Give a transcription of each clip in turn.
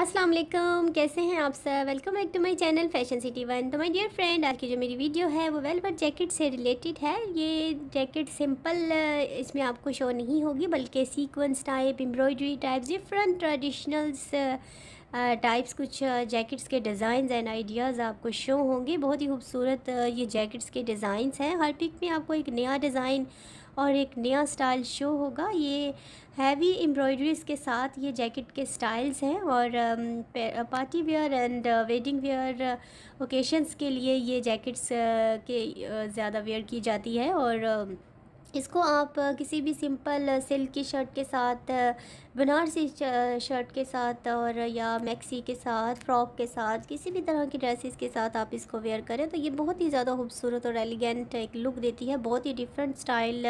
अस्सलाम वालेकुम कैसे हैं आप सब? Welcome back to my channel fashion city one तो माय डियर फ्रेंड आज की जो मेरी वीडियो है, वो वेलवेट जैकेट से रिलेटेड है। ये जैकेट सिंपल इसमें आपको शो नहीं होगी, बल्कि sequence type embroidery type different traditionals types कुछ जैकेट्स के डिज़ाइन एंड आइडियाज़ आपको शो होंगे। बहुत ही खूबसूरत ये जैकेट्स के डिज़ाइंस हैं। हर पिक में आपको एक नया डिज़ाइन और एक नया स्टाइल शो होगा। ये हैवी एम्ब्रॉयडरीज़ के साथ ये जैकेट के स्टाइल्स हैं और party wear and wedding wear occasions के लिए ये जैकेट्स के ज़्यादा वेयर की जाती है और इसको आप किसी भी सिंपल सिल्क की शर्ट के साथ बनारसी शर्ट के साथ और, या मैक्सी के साथ, फ्रॉक के साथ, किसी भी तरह की ड्रेसेस के साथ आप इसको वेयर करें तो ये बहुत ही ज़्यादा खूबसूरत और एलिगेंट एक लुक देती है, बहुत ही डिफरेंट स्टाइल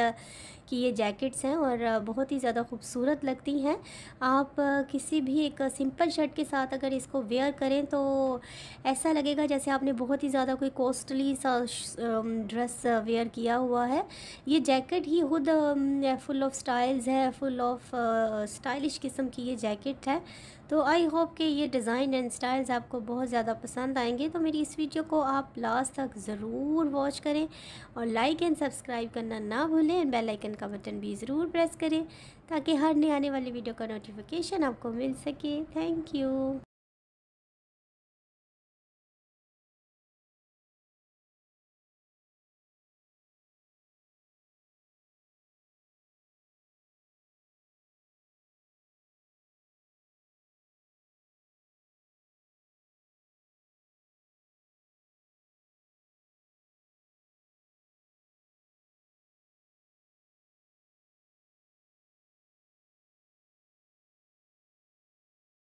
की ये जैकेट्स हैं और बहुत ही ज़्यादा खूबसूरत लगती हैं। आप किसी भी एक सिंपल शर्ट के साथ अगर इसको वेयर करें तो ऐसा लगेगा जैसे आपने बहुत ही ज़्यादा कोई कॉस्टली सा ड्रेस वेयर किया हुआ है। ये जैकेट ही खुद फुल ऑफ़ स्टाइल्स है, फुल ऑफ़ स्टाइलिश किस्म की ये जैकेट है। तो आई होप कि ये डिज़ाइन एंड स्टाइल्स आपको बहुत ज़्यादा पसंद आएँगे। तो मेरी इस वीडियो को आप लास्ट तक ज़रूर वॉच करें और लाइक एंड सब्सक्राइब करना ना भूलें एंड बेल आइकन का बटन भी ज़रूर प्रेस करें ताकि हर नए आने वाली वीडियो का नोटिफिकेशन आपको मिल सके। Thank you